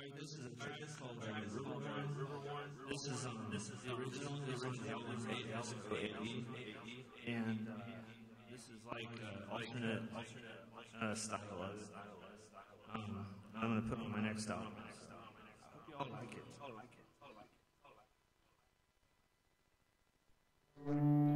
This is a track called "Number One." This is um, this is the original. This is the album made Mexico AE, and uh, this is like uh, alternate uh, style of it. Um, I'm gonna put on my next album. I hope you all like it.